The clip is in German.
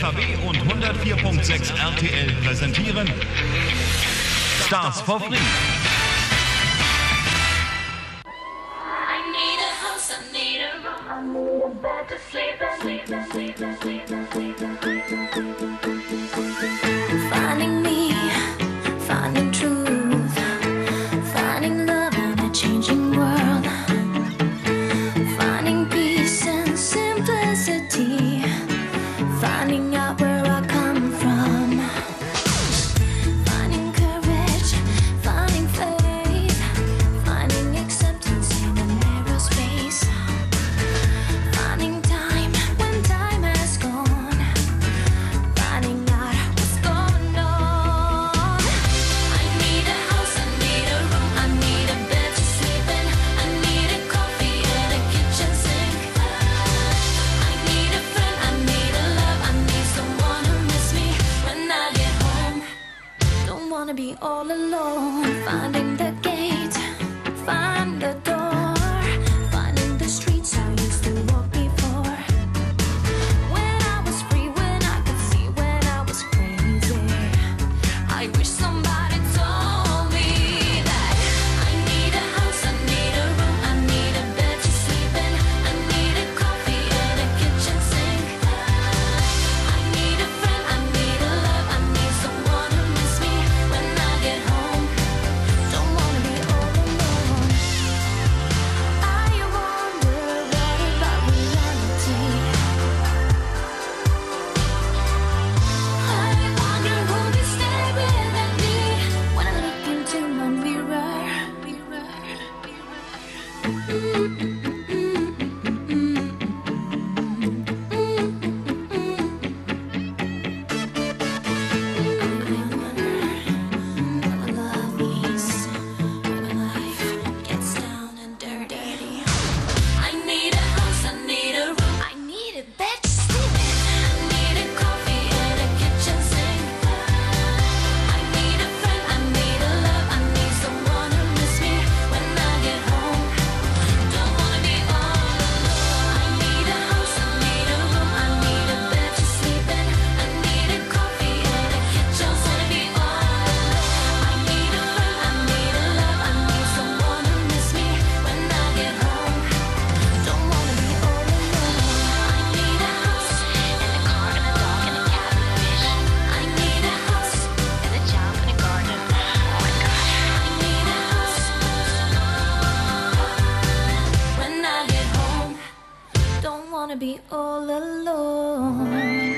DKW und 104.6 RTL präsentieren Stars for Free. I need a house, I need a room, I need a bed to sleep in, sleep sleep sleep. be all alone, finding the gate. be all alone.